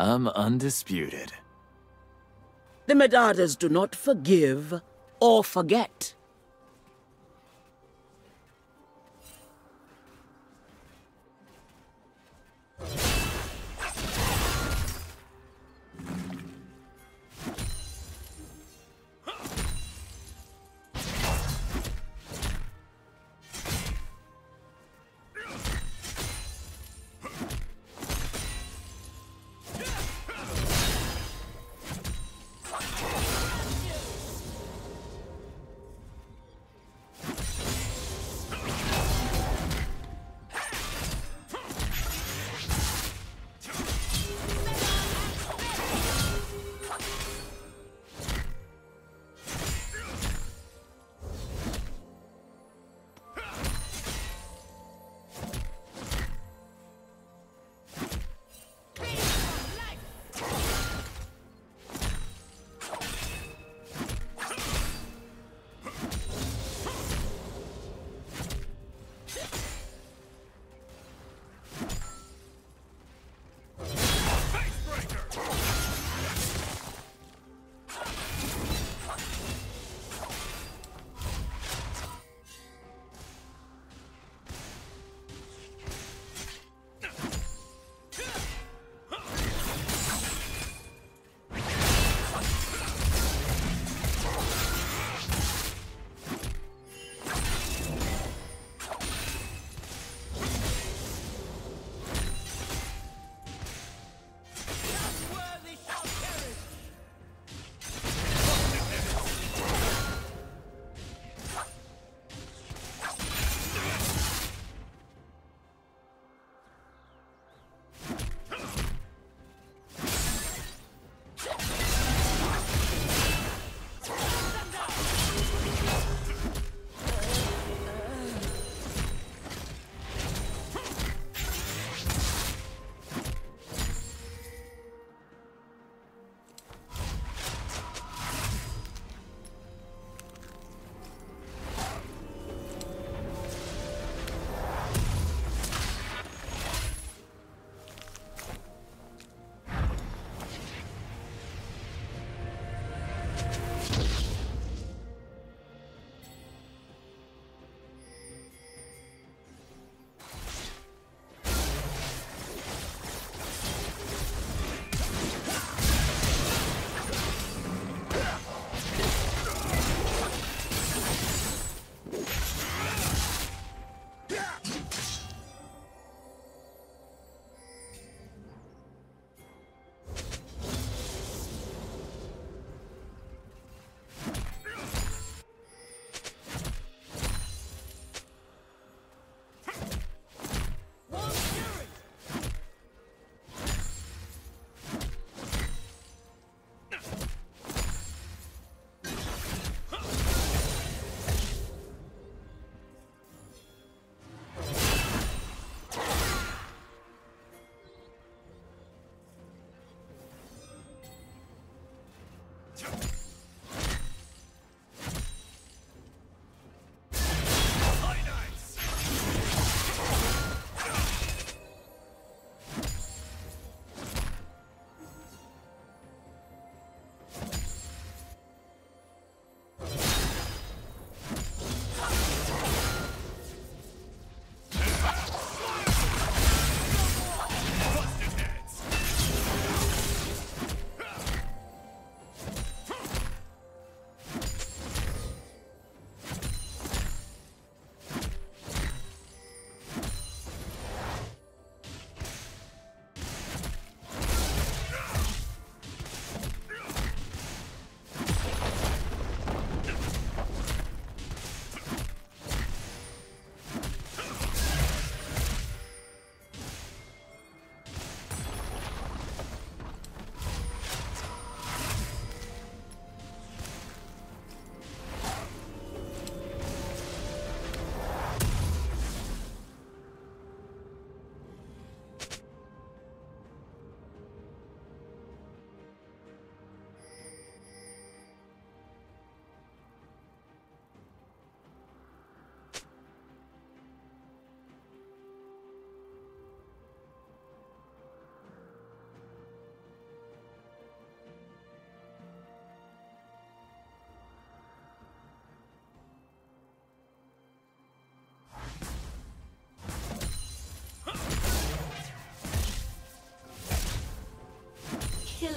I'm undisputed. The Medardas do not forgive or forget.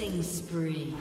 Killing spree.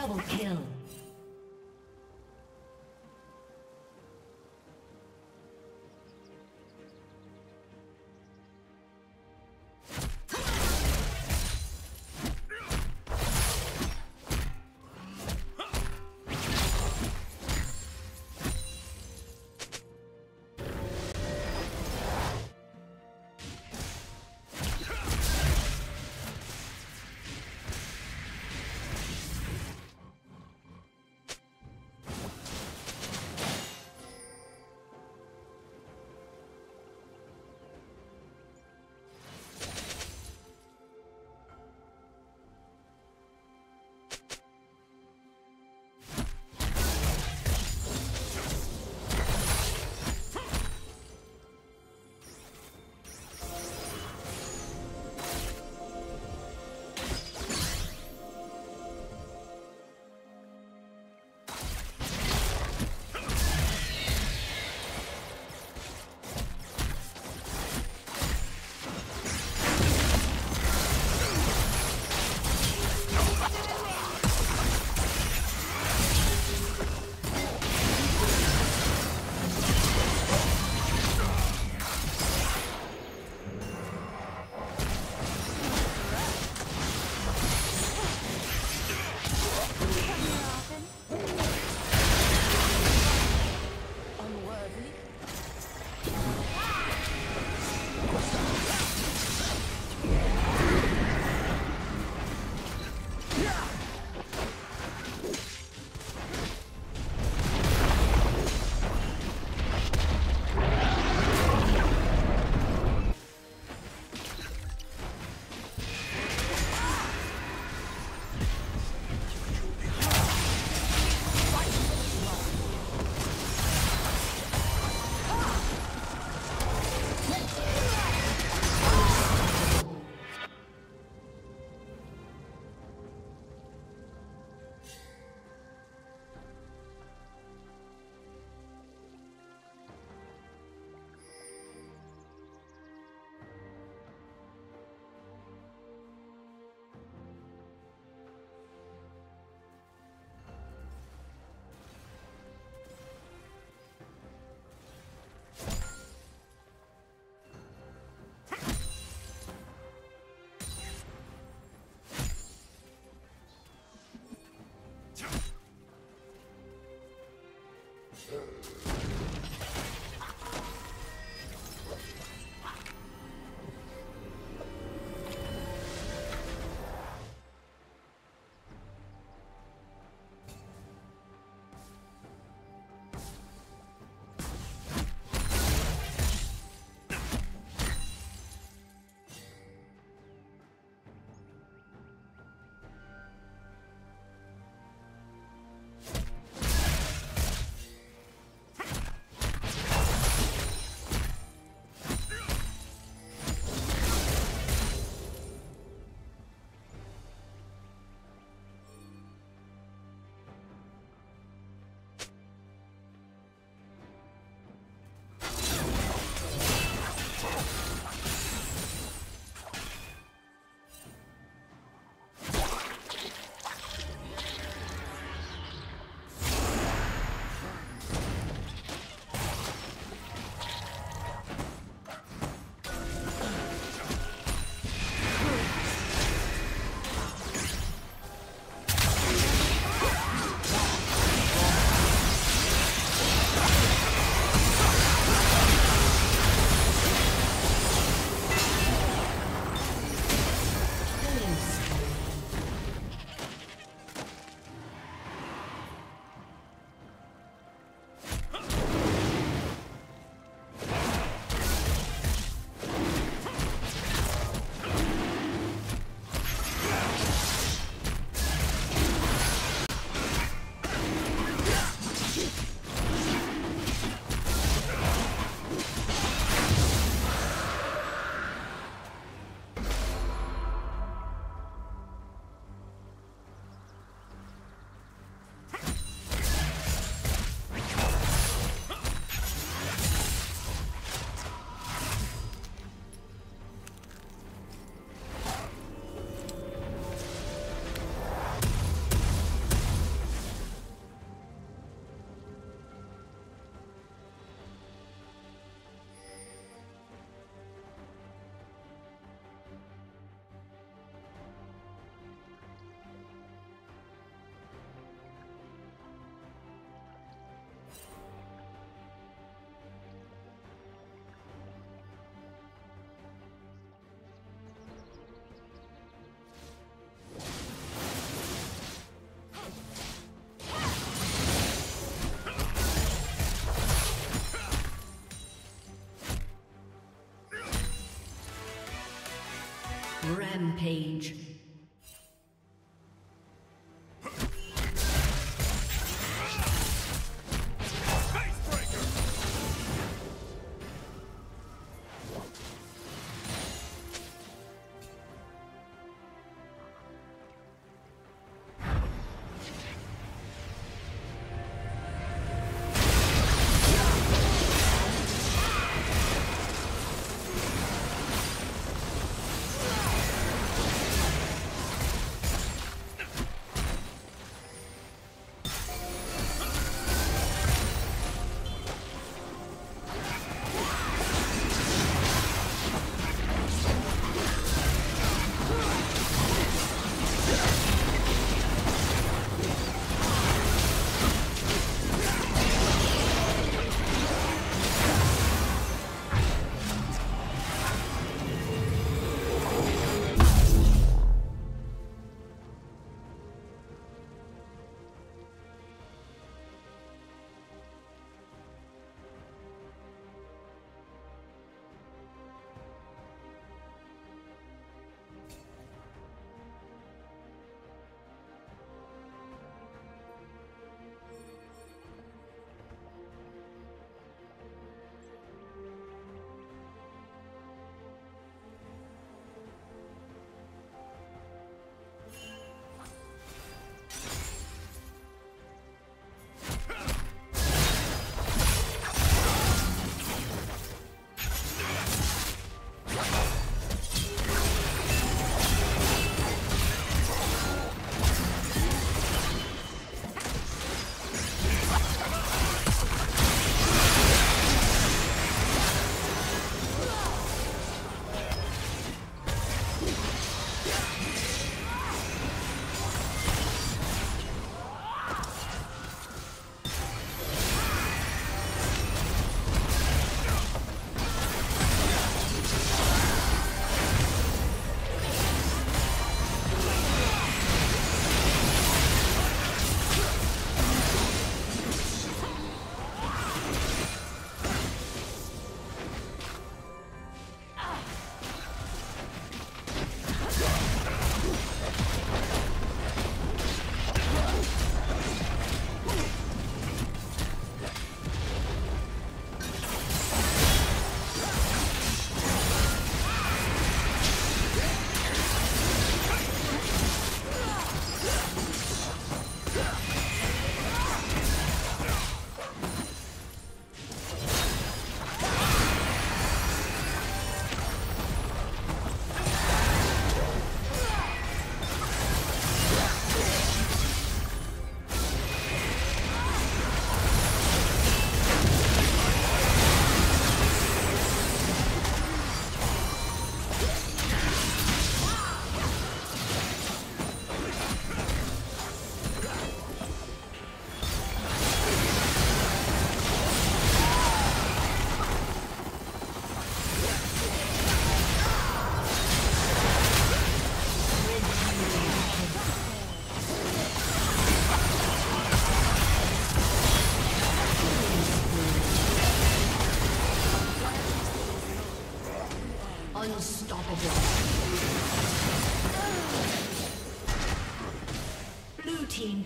Double kill. Rampage.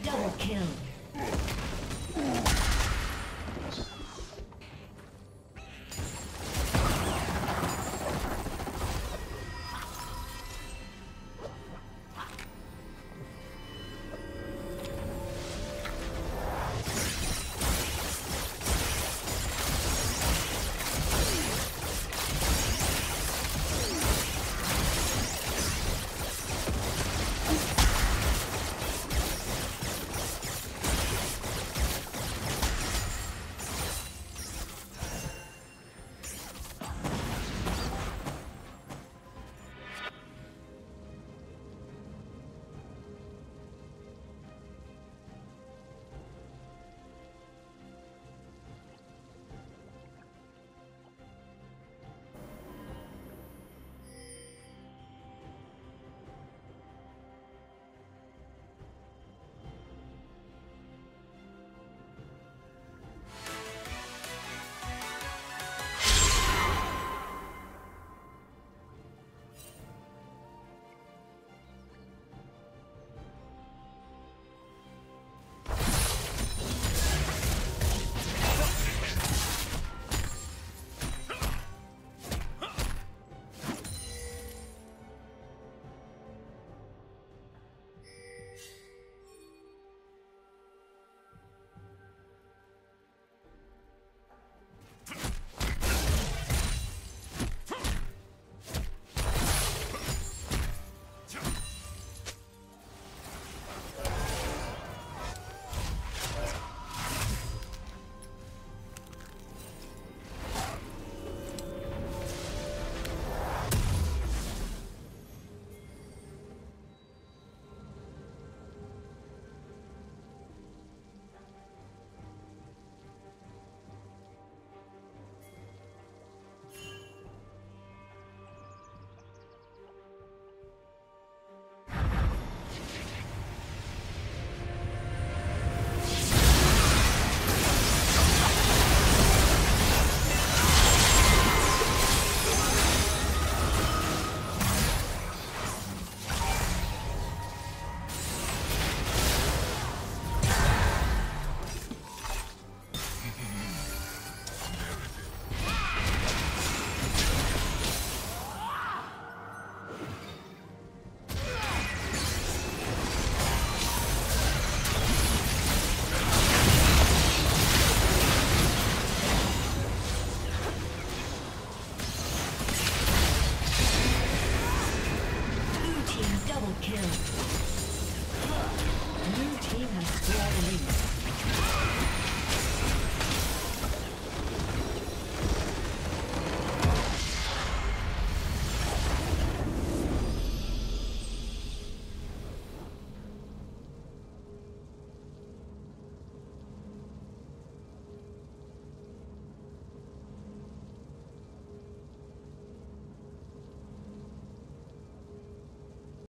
Double kill.